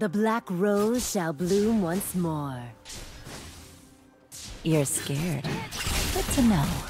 The black rose shall bloom once more. You're scared. Good to know.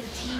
Red team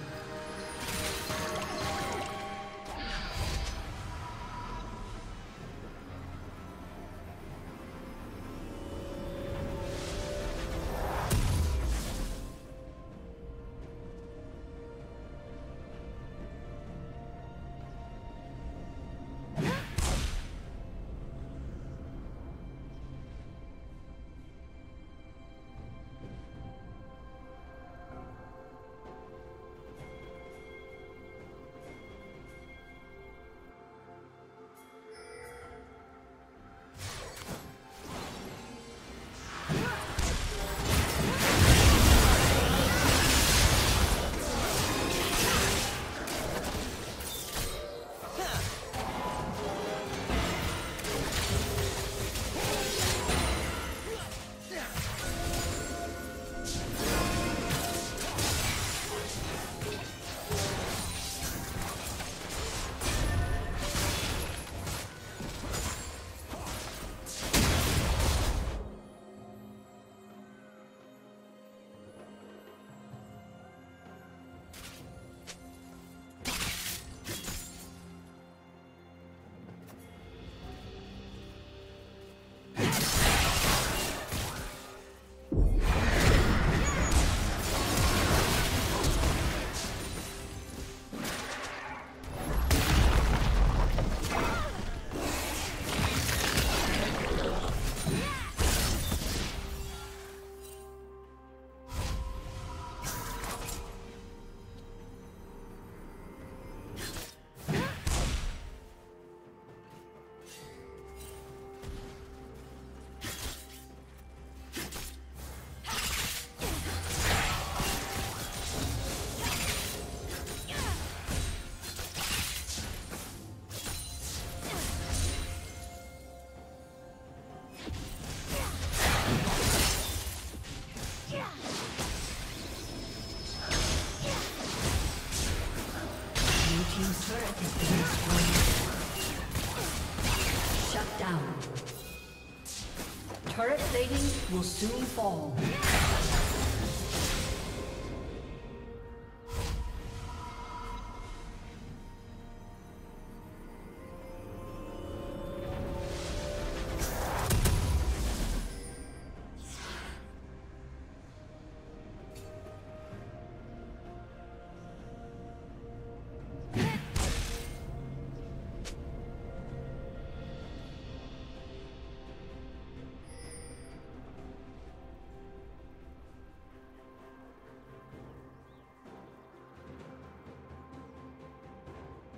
Will soon fall.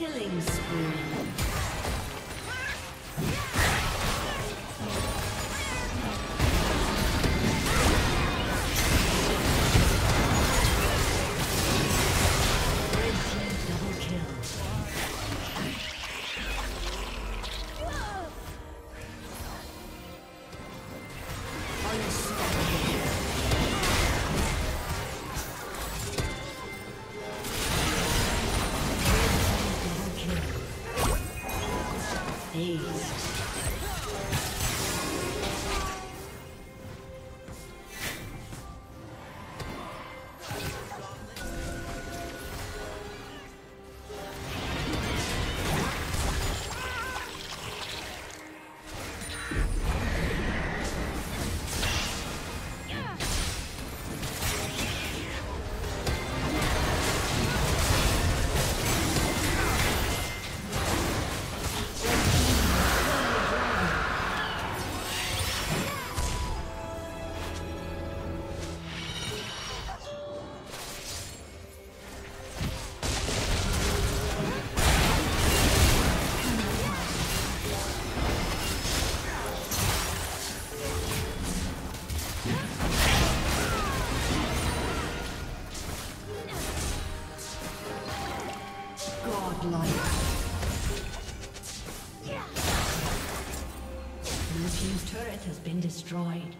Killing spree. Destroyed. Blue team's inhibitor has been destroyed.